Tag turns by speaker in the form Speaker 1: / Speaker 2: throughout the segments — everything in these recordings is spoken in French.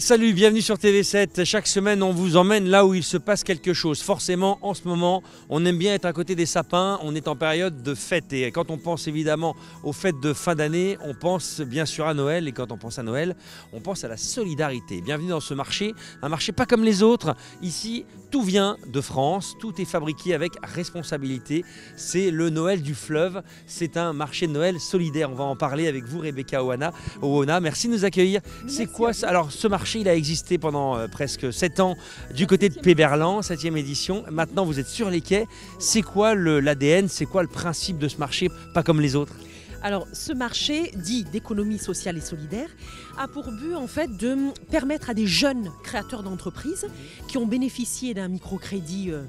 Speaker 1: Salut, bienvenue sur TV7. Chaque semaine, on vous emmène là où il se passe quelque chose. Forcément, en ce moment, on aime bien être à côté des sapins. On est en période de fête. Et quand on pense évidemment aux fêtes de fin d'année, on pense bien sûr à Noël. Et quand on pense à Noël, on pense à la solidarité. Bienvenue dans ce marché. Un marché pas comme les autres. Ici, tout vient de France. Tout est fabriqué avec responsabilité. C'est le Noël du fleuve. C'est un marché de Noël solidaire. On va en parler avec vous, Rebecca Oana. Oona. Merci de nous accueillir. C'est quoi ça Alors, ce marché il a existé pendant euh, presque 7 ans du côté de Péberlan, 7e édition. Maintenant, vous êtes sur les quais. C'est quoi l'ADN C'est quoi le principe de ce marché Pas comme les autres?
Speaker 2: Alors, ce marché dit d'économie sociale et solidaire a pour but en fait de permettre à des jeunes créateurs d'entreprises qui ont bénéficié d'un microcrédit euh,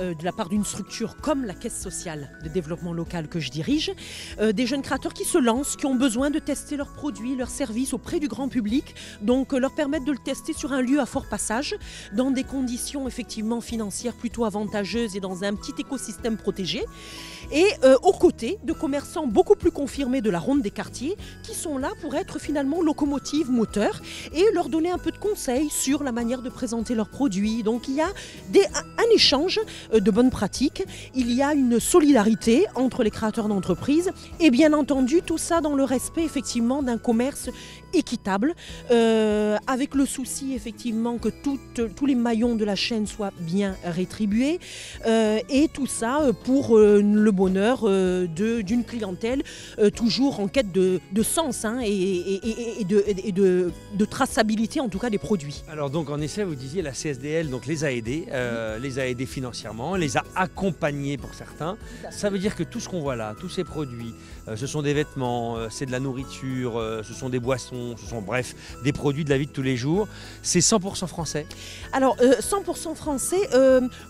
Speaker 2: euh, de la part d'une structure comme la Caisse sociale de développement local que je dirige, euh, des jeunes créateurs qui se lancent, qui ont besoin de tester leurs produits, leurs services auprès du grand public, donc euh, leur permettre de le tester sur un lieu à fort passage, dans des conditions effectivement financières plutôt avantageuses et dans un petit écosystème protégé, et aux côtés de commerçants beaucoup plus confirmés de la ronde des quartiers qui sont là pour être finalement locomotives, moteurs, et leur donner un peu de conseils sur la manière de présenter leurs produits. Donc il y a un échange de bonnes pratiques, il y a une solidarité entre les créateurs d'entreprises et bien entendu tout ça dans le respect effectivement d'un commerce équitable, euh, avec le souci effectivement que tous les maillons de la chaîne soient bien rétribués, euh, et tout ça pour le bonheur d'une clientèle toujours en quête de, sens hein, et, de, de, traçabilité en tout cas des produits.
Speaker 1: Alors donc en effet vous disiez la CSDL donc les a aidés, les a aidés financièrement les a accompagnés pour certains. Ça veut dire que tout ce qu'on voit là, tous ces produits, euh, ce sont des vêtements, euh, c'est de la nourriture, euh, ce sont des boissons, ce sont bref des produits de la vie de tous les jours. C'est 100% français
Speaker 2: Alors 100% français,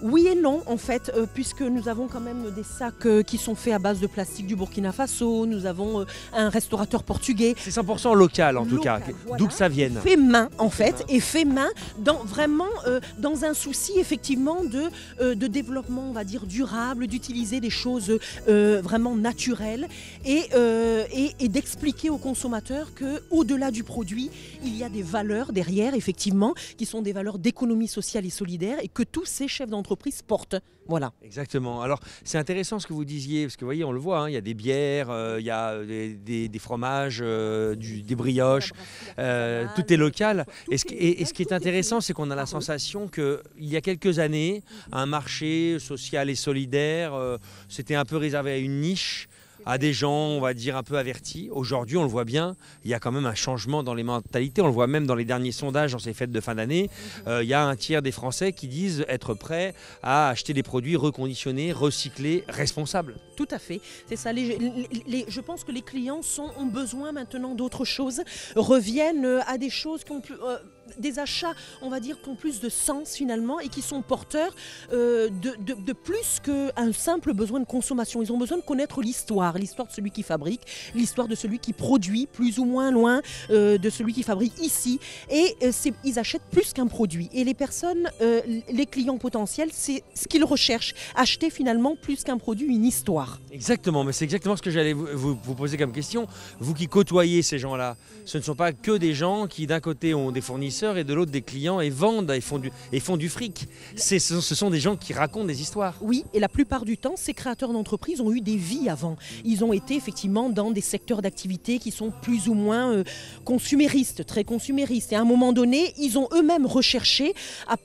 Speaker 2: oui et non en fait, puisque nous avons quand même des sacs qui sont faits à base de plastique du Burkina Faso, nous avons un restaurateur portugais.
Speaker 1: C'est 100% local en tout cas, d'où que ça vienne.
Speaker 2: Fait main en fait, et fait main dans, vraiment dans un souci effectivement de, de développement, va dire, durable, d'utiliser des choses euh, vraiment naturelles euh, et, et, d'expliquer aux consommateurs qu'au-delà du produit, il y a des valeurs derrière, effectivement, qui sont des valeurs d'économie sociale et solidaire et que tous ces chefs d'entreprise portent. Voilà.
Speaker 1: Exactement. Alors, c'est intéressant ce que vous disiez, parce que vous voyez, on le voit, hein, il y a des bières, euh, il y a des, fromages, du, des brioches, tout est local. Et ce, et ce qui est intéressant, c'est qu'on a la sensation qu'il y a quelques années, un marché social et solidaire, euh, c'était un peu réservé à une niche à des gens, on va dire, un peu avertis. Aujourd'hui, on le voit bien, il y a quand même un changement dans les mentalités. On le voit même dans les derniers sondages, dans ces fêtes de fin d'année. Euh, il y a un tiers des Français qui disent être prêts à acheter des produits reconditionnés, recyclés, responsables.
Speaker 2: Tout à fait. C'est ça. je pense que les clients sont, ont besoin maintenant d'autre chose, reviennent à des choses qui ont plus. Euh, des achats, on va dire, qui ont plus de sens finalement et qui sont porteurs euh, de, plus qu'un simple besoin de consommation. Ils ont besoin de connaître l'histoire, l'histoire de celui qui fabrique, l'histoire de celui qui produit plus ou moins loin euh, de celui qui fabrique ici. Et euh, ils achètent plus qu'un produit. Et les personnes, les clients potentiels, c'est ce qu'ils recherchent. Acheter finalement plus qu'un produit, une histoire.
Speaker 1: Exactement, mais c'est exactement ce que j'allais vous, vous poser comme question. Vous qui côtoyez ces gens-là, ce ne sont pas que des gens qui d'un côté ont des fournisseurs et de l'autre des clients et vendent et font du, et font du fric. Ce sont des gens qui racontent des histoires.
Speaker 2: Oui, et la plupart du temps, ces créateurs d'entreprises ont eu des vies avant. Ils ont été effectivement dans des secteurs d'activité qui sont plus ou moins euh, consuméristes, très consuméristes. Et à un moment donné, ils ont eux-mêmes recherché à,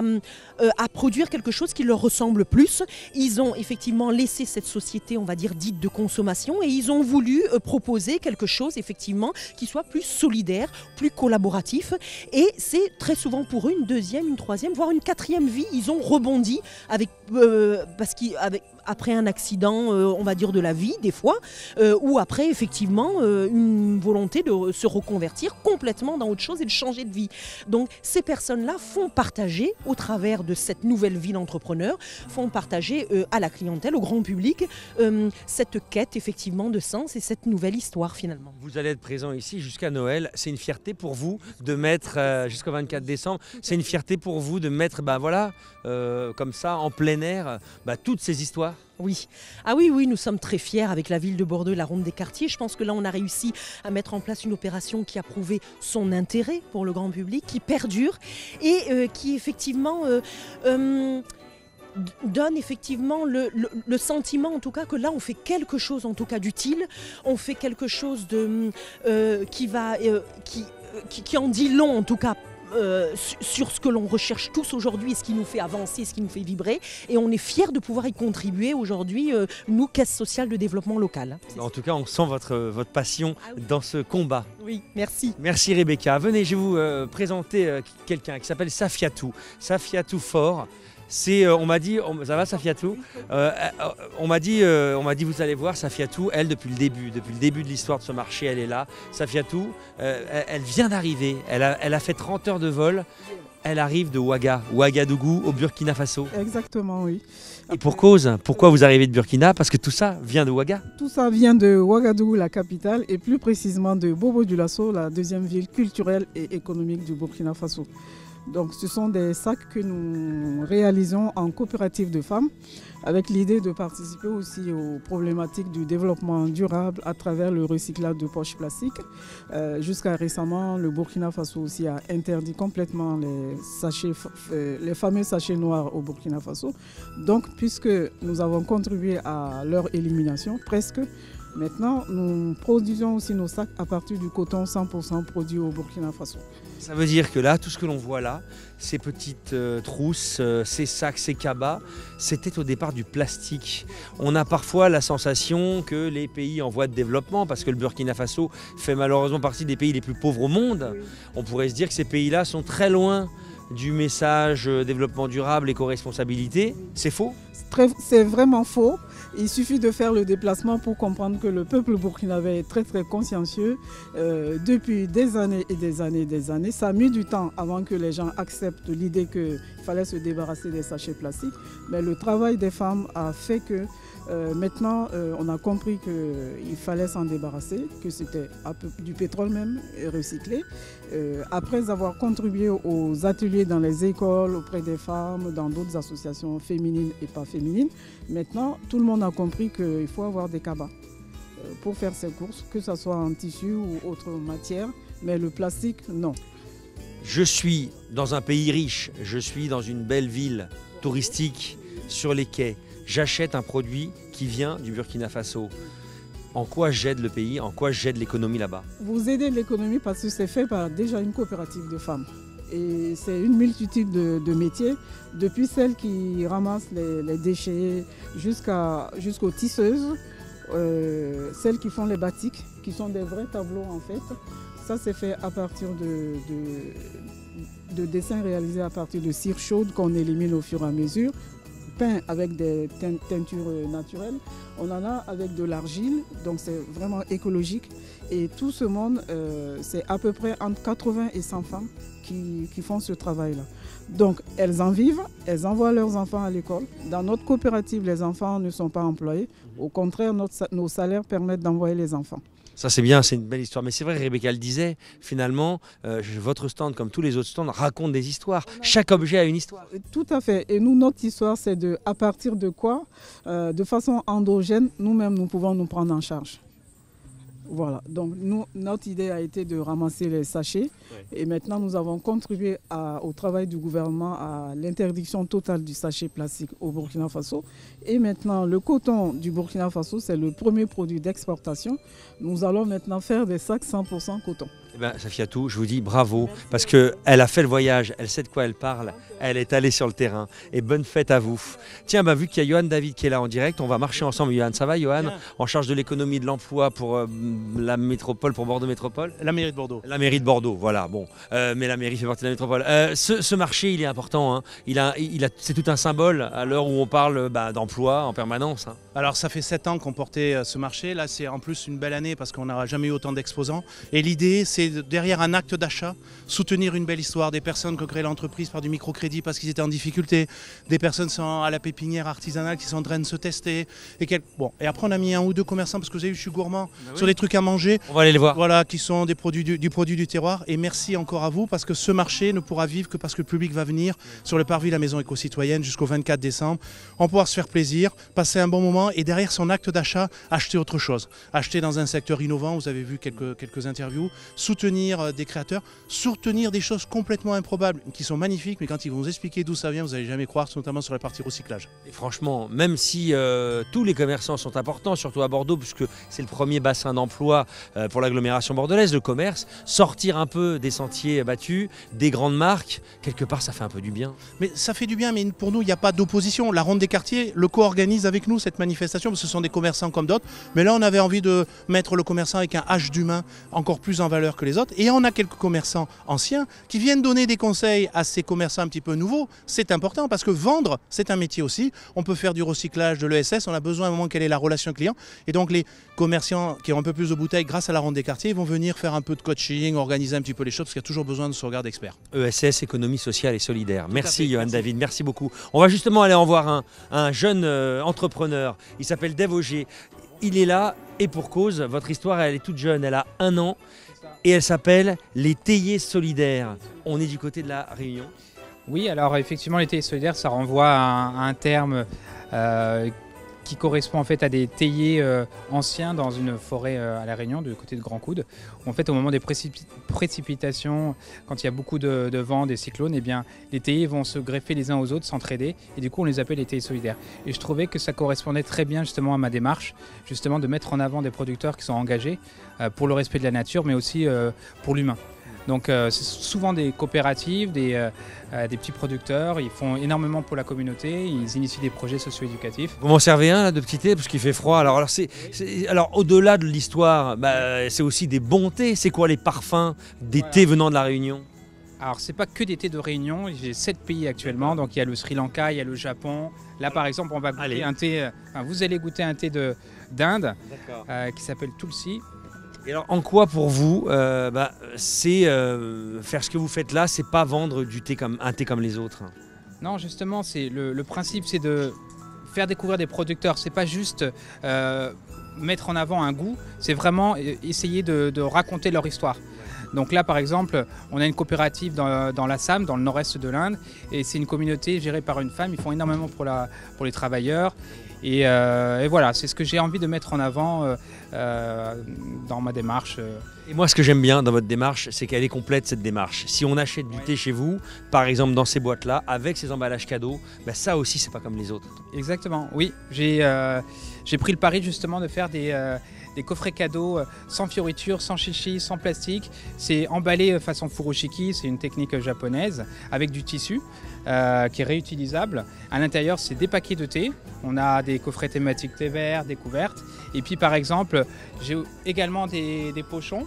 Speaker 2: euh, à, produire quelque chose qui leur ressemble plus. Ils ont effectivement laissé cette société, on va dire, dite de consommation et ils ont voulu euh, proposer quelque chose effectivement qui soit plus solidaire, plus collaboratif. Et c'est très souvent pour une deuxième, une troisième, voire une quatrième vie. Ils ont rebondi avec, euh, parce après un accident, euh, on va dire de la vie des fois, euh, ou après effectivement une volonté de se reconvertir complètement dans autre chose et de changer de vie. Donc ces personnes-là font partager au travers de cette nouvelle vie d'entrepreneur, font partager à la clientèle, au grand public, cette quête effectivement de sens et cette nouvelle histoire finalement.
Speaker 1: Vous allez être présent ici jusqu'à Noël. C'est une fierté pour vous de mettre euh, jusqu'au 24 décembre. C'est une fierté pour vous de mettre, bah voilà, euh, comme ça, en bah, toutes ces histoires
Speaker 2: Oui. Ah oui, oui, nous sommes très fiers avec la ville de Bordeaux la Ronde des Quartiers. Je pense que là, on a réussi à mettre en place une opération qui a prouvé son intérêt pour le grand public, qui perdure et euh, qui effectivement... Euh, euh, donne effectivement le, sentiment en tout cas que là on fait quelque chose en tout cas d'utile, on fait quelque chose de, qui va qui, qui, en dit long en tout cas euh, sur ce que l'on recherche tous aujourd'hui, ce qui nous fait avancer, ce qui nous fait vibrer. Et on est fiers de pouvoir y contribuer aujourd'hui, euh, nous, Caisse sociale de développement local.
Speaker 1: En tout cas, on sent votre, votre passion ah dans ce combat.
Speaker 2: Oui, merci.
Speaker 1: Merci Rebecca. Venez, je vais vous euh, présenter quelqu'un qui s'appelle Safiatou. Safiatou Fort. C'est, on m'a dit, ça va Safiatou On m'a dit, on m'a dit, vous allez voir Safiatou, elle depuis le début, depuis le début de l'histoire de ce marché, elle est là. Safiatou, elle vient d'arriver, elle a, elle a fait 30 heures de vol, elle arrive de Ouaga, Ouagadougou au Burkina Faso.
Speaker 3: Exactement, oui.
Speaker 1: Et pour cause, pourquoi vous arrivez de Burkina? Parce que tout ça vient de Ouaga
Speaker 3: Tout ça vient de Ouagadougou, la capitale, et plus précisément de Bobo Dioulasso, la deuxième ville culturelle et économique du Burkina Faso. Donc ce sont des sacs que nous réalisons en coopérative de femmes avec l'idée de participer aussi aux problématiques du développement durable à travers le recyclage de poches plastiques. Euh, jusqu'à récemment, le Burkina Faso aussi a interdit complètement les, sachets, euh, les fameux sachets noirs au Burkina Faso. Donc puisque nous avons contribué à leur élimination presque, Maintenant, nous produisons aussi nos sacs à partir du coton 100% produit au Burkina Faso.
Speaker 1: Ça veut dire que là, tout ce que l'on voit là, ces petites euh, trousses, euh, ces sacs, ces cabas, c'était au départ du plastique. On a parfois la sensation que les pays en voie de développement, parce que le Burkina Faso fait malheureusement partie des pays les plus pauvres au monde, on pourrait se dire que ces pays-là sont très loin du message euh, développement durable, éco-responsabilité. C'est faux?
Speaker 3: C'est vraiment faux. Il suffit de faire le déplacement pour comprendre que le peuple burkinabé est très très consciencieux euh, depuis des années et des années et des années. Ça a mis du temps avant que les gens acceptent l'idée qu'il fallait se débarrasser des sachets plastiques. Mais le travail des femmes a fait que euh, maintenant, euh, on a compris qu'il fallait s'en débarrasser, que c'était du pétrole même recyclé. Euh, après avoir contribué aux ateliers dans les écoles, auprès des femmes, dans d'autres associations féminines et pas féminines, maintenant, tout le monde a compris qu'il faut avoir des cabas pour faire ses courses, que ce soit en tissu ou autre matière, mais le plastique, non.
Speaker 1: Je suis dans un pays riche, je suis dans une belle ville touristique sur les quais j'achète un produit qui vient du Burkina Faso. En quoi j'aide le pays En quoi j'aide l'économie là-bas?
Speaker 3: Vous aidez l'économie parce que c'est fait par déjà une coopérative de femmes. Et c'est une multitude de, métiers, depuis celles qui ramassent les, déchets jusqu'aux tisseuses, euh, celles qui font les batiks, qui sont des vrais tableaux en fait. Ça, c'est fait à partir de, de dessins réalisés à partir de cire chaude qu'on élimine au fur et à mesure avec des teintures naturelles, on en a avec de l'argile, donc c'est vraiment écologique. Et tout ce monde, euh, c'est à peu près entre 80 et 100 femmes qui, font ce travail-là. Donc elles en vivent, elles envoient leurs enfants à l'école. Dans notre coopérative, les enfants ne sont pas employés. Au contraire, nos salaires permettent d'envoyer les enfants.
Speaker 1: Ça c'est bien, c'est une belle histoire. Mais c'est vrai, Rebecca le disait, finalement, euh, votre stand, comme tous les autres stands, raconte des histoires. Chaque objet a une histoire.
Speaker 3: Euh, tout à fait. Et nous, notre histoire, c'est de, à partir de quoi, euh, de façon endogène, nous-mêmes, nous pouvons nous prendre en charge. Voilà, donc nous, notre idée a été de ramasser les sachets et maintenant nous avons contribué au travail du gouvernement à l'interdiction totale du sachet plastique au Burkina Faso. Et maintenant, le coton du Burkina Faso, c'est le premier produit d'exportation. Nous allons maintenant faire des sacs 100% coton.
Speaker 1: Eh bien, Safiatou, je vous dis bravo, parce qu'elle a fait le voyage, elle sait de quoi elle parle, elle est allée sur le terrain. Et bonne fête à vous. Tiens, bah, vu qu'il y a Johan David qui est là en direct, on va marcher ensemble. Johan, ça va, Johan En charge de l'économie de l'emploi pour euh, la métropole, pour Bordeaux Métropole
Speaker 4: La mairie de Bordeaux.
Speaker 1: La mairie de Bordeaux, voilà. Bon, euh, mais la mairie fait partie de la métropole. Euh, ce, marché, il est important. Hein. Il a, il a, c'est tout un symbole à l'heure où on parle bah, d'emploi en permanence. Hein.
Speaker 4: Alors, ça fait sept ans qu'on portait ce marché. Là, c'est en plus une belle année parce qu'on n'aura jamais eu autant d'exposants. Et l'idée, c'est derrière un acte d'achat, soutenir une belle histoire, des personnes qui ont créé l'entreprise par du microcrédit parce qu'ils étaient en difficulté, des personnes sont à la pépinière artisanale qui sont en train de se tester. Et, quel- bon. et après, on a mis un ou deux commerçants parce que vous avez vu, je suis gourmand sur des trucs à manger.
Speaker 1: On va aller les voir.
Speaker 4: Voilà, qui sont des produits du, du produit du terroir. Et merci encore à vous parce que ce marché ne pourra vivre que parce que le public va venir sur le parvis La Maison Éco-Citoyenne jusqu'au 24 décembre. On pouvoir se faire plaisir, passer un bon moment et derrière son acte d'achat, acheter autre chose. Acheter dans un secteur innovant, vous avez vu quelques, quelques interviews, soutenir euh, des créateurs, soutenir des choses complètement improbables qui sont magnifiques, mais quand ils vont vous expliquer d'où ça vient, vous n'allez jamais croire, notamment sur la partie recyclage.
Speaker 1: Et franchement, même si euh, tous les commerçants sont importants, surtout à Bordeaux, puisque c'est le premier bassin d'emploi euh, pour l'agglomération bordelaise, le commerce, sortir un peu des sentiers battus, des grandes marques, quelque part ça fait un peu du bien.
Speaker 4: Mais ça fait du bien, mais pour nous, il n'y a pas d'opposition. La Ronde des quartiers, le co-organise avec nous cette manifestation, parce que ce sont des commerçants comme d'autres. Mais là, on avait envie de mettre le commerçant avec un H d'humain encore plus en valeur que les autres. Et on a quelques commerçants anciens qui viennent donner des conseils à ces commerçants un petit peu nouveaux. C'est important, parce que vendre, c'est un métier aussi. On peut faire du recyclage, de l'ESS. On a besoin à un moment quelle est la relation client. Et donc, les commerçants qui ont un peu plus de bouteilles, grâce à la Ronde des quartiers, ils vont venir faire un peu de coaching, organiser un petit peu les choses, parce qu'il y a toujours besoin de ce regard d'expert.
Speaker 1: ESS, économie sociale et solidaire. Merci Johan. David, merci beaucoup. On va justement aller en voir un, un jeune euh, entrepreneur. Il s'appelle Dave Auger. Il est là et pour cause. Votre histoire, elle est toute jeune, elle a un an et elle s'appelle Les Théiers Solidaires. On est du côté de la Réunion.
Speaker 5: Oui, alors effectivement, les théiers solidaires, ça renvoie à un, terme euh, qui correspond en fait à des théiers euh, anciens dans une forêt euh, à La Réunion, du côté de Grand Coude. En fait, au moment des précipi- précipitations, quand il y a beaucoup de, vent, des cyclones, eh bien, les théiers vont se greffer les uns aux autres, s'entraider, et du coup, on les appelle les théiers solidaires. Et je trouvais que ça correspondait très bien justement à ma démarche, justement de mettre en avant des producteurs qui sont engagés euh, pour le respect de la nature, mais aussi pour l'humain. Donc euh, c'est souvent des coopératives, des, euh, euh, des petits producteurs, ils font énormément pour la communauté, ils initient des projets socio-éducatifs.
Speaker 1: Vous m'en servez un là, de petit thé parce qu'il fait froid. Alors, alors, c'est, c'est- alors au-delà de l'histoire, bah, c'est aussi des bons thés. C'est quoi les parfums des
Speaker 5: Voilà.
Speaker 1: thés venant de la Réunion?
Speaker 5: Alors c'est pas que des thés de Réunion, j'ai sept pays actuellement, donc il y a le Sri Lanka, il y a le Japon. Là par exemple on va goûter
Speaker 1: Allez.
Speaker 5: un thé, enfin, vous allez goûter un thé de- d'Inde euh, qui s'appelle Tulsi.
Speaker 1: Alors, en quoi pour vous, euh, bah, c'est euh, faire ce que vous faites là, c'est pas vendre du thé comme un thé comme les autres?
Speaker 5: Non, justement, c'est le, principe, c'est de faire découvrir des producteurs. C'est pas juste euh, mettre en avant un goût, c'est vraiment essayer de, raconter leur histoire. Donc là, par exemple, on a une coopérative dans, dans l'Assam, dans le nord-est de l'Inde, et c'est une communauté gérée par une femme. Ils font énormément pour les travailleurs. Et, euh, et voilà, c'est ce que j'ai envie de mettre en avant euh, euh, dans ma démarche.
Speaker 1: Et moi, ce que j'aime bien dans votre démarche, c'est qu'elle est complète cette démarche. Si on achète du thé chez vous, par exemple dans ces boîtes-là, avec ces emballages cadeaux, bah, ça aussi, c'est pas comme les autres.
Speaker 5: Exactement, oui. J'ai pris le pari justement de faire des, des coffrets cadeaux sans fioritures, sans chichi, sans plastique. C'est emballé façon furoshiki, c'est une technique japonaise, avec du tissu euh, qui est réutilisable. À l'intérieur, c'est des paquets de thé. On a des coffrets thématiques thé vert, découvertes. Et puis par exemple, j'ai également des, pochons,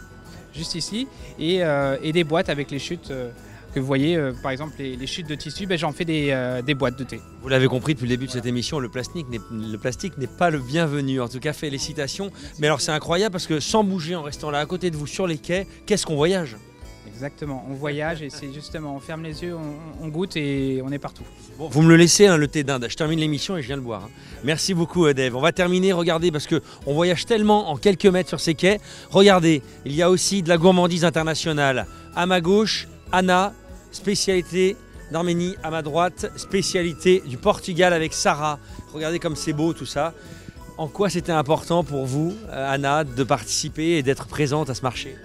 Speaker 5: juste ici, et, euh, et des boîtes avec les chutes. euh, que vous voyez, par exemple, les, chutes de tissu, ben, j'en fais des, boîtes de thé.
Speaker 1: Vous l'avez compris depuis le début de cette émission, le plastique n'est- le pas le bienvenu. En tout cas, félicitations. Mais alors, c'est incroyable parce que sans bouger, en restant là à côté de vous sur les quais, qu'est-ce qu'on voyage?
Speaker 5: Exactement, on voyage et c'est justement, on ferme les yeux, on, goûte et on est partout.
Speaker 1: Vous me le laissez, hein, le thé d'Inde. Je termine l'émission et je viens le boire. hein. Merci beaucoup, euh, Dave. On va terminer, regardez, parce que on voyage tellement en quelques mètres sur ces quais. Regardez, il y a aussi de la gourmandise internationale. À ma gauche, Anna, spécialité d'Arménie. À ma droite, spécialité du Portugal avec Sarah. Regardez comme c'est beau tout ça. En quoi c'était important pour vous, euh, Anna, de participer et d'être présente à ce marché?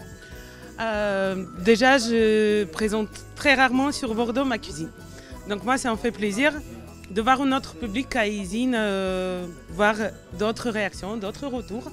Speaker 6: Euh, déjà, je présente très rarement sur Bordeaux ma cuisine. Donc moi, ça me fait plaisir de voir notre public à Isine, euh, voir d'autres réactions, d'autres retours.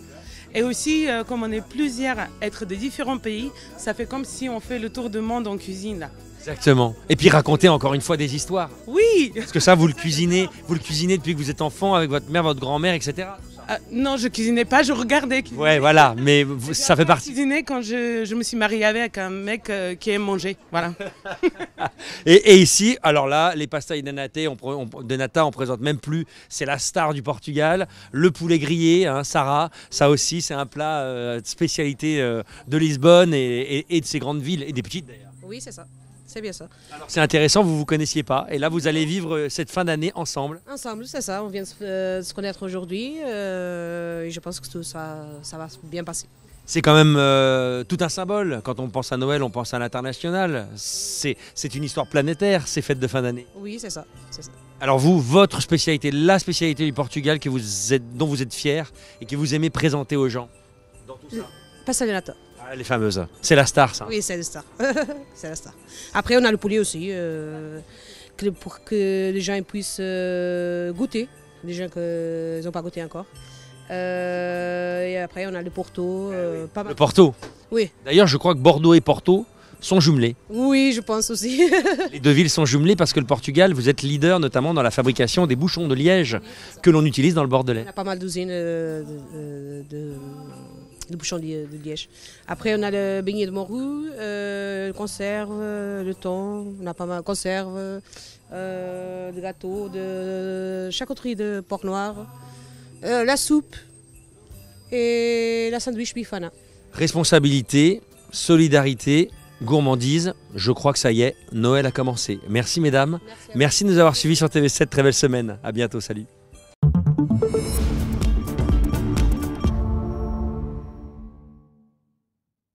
Speaker 6: Et aussi, euh, comme on est plusieurs à être de différents pays, ça fait comme si on fait le tour du monde en cuisine. Là.
Speaker 1: Exactement. Et puis raconter encore une fois des histoires.
Speaker 6: Oui,
Speaker 1: Parce que ça, vous le cuisinez, vous le cuisinez depuis que vous êtes enfant avec votre mère, votre grand-mère, etc.
Speaker 6: Ah, non, je cuisinais pas, je regardais. cuisiner.
Speaker 1: Ouais, voilà, mais vous- ça fait partie.
Speaker 6: cuisiner quand je, je me suis mariée avec un mec euh, qui aime manger. Voilà.
Speaker 1: Et, et ici, alors là, les pastas de nata, on, on- de nata, on présente même plus. C'est la star du Portugal. Le poulet grillé, hein, Sarah, ça aussi, c'est un plat euh, de spécialité euh, de Lisbonne et, et- et de ces grandes villes, et des petites d'ailleurs.
Speaker 7: Oui, c'est ça. C'est bien ça.
Speaker 1: C'est intéressant, vous vous connaissiez pas. Et là, vous allez vivre euh, cette fin d'année ensemble.
Speaker 7: Ensemble, c'est ça. On vient de se, euh, connaître aujourd'hui. euh, et je pense que tout ça, ça va bien passer.
Speaker 1: C'est quand même euh, tout un symbole. Quand on pense à Noël, on pense à l'international. C'est une histoire planétaire, ces fêtes de fin d'année.
Speaker 7: Oui, c'est ça. ça.
Speaker 1: Alors vous, votre spécialité, la spécialité du Portugal que vous êtes, dont vous êtes fier et que vous aimez présenter aux gens. Dans tout ça. Ah, les fameuses. C'est la star, ça.
Speaker 7: Oui, c'est la star. c'est la star. Après, on a le poulet aussi, euh, pour que les gens puissent euh, goûter. Les gens qui n'ont pas goûté encore. Euh, et après, on a le Porto. euh, pas mal.
Speaker 1: Le Porto.
Speaker 7: Oui.
Speaker 1: D'ailleurs, je crois que Bordeaux et Porto sont jumelés.
Speaker 7: Oui, je pense aussi.
Speaker 1: Les deux villes sont jumelées parce que le Portugal, vous êtes leader notamment dans la fabrication des bouchons de liège que l'on utilise dans le Bordelais.
Speaker 7: On a pas mal d'usines euh, de, de- de bouchons de, de liège. Après, on a le beignet de morue, euh, le conserve, euh, le thon, on a pas mal de conserve, euh, de gâteaux, de charcuterie de porc noir, euh, la soupe et la sandwich bifana.
Speaker 1: Responsabilité, solidarité, gourmandise, je crois que ça y est, Noël a commencé. Merci mesdames, merci de nous avoir suivis sur TV7, très belle semaine, à bientôt, salut.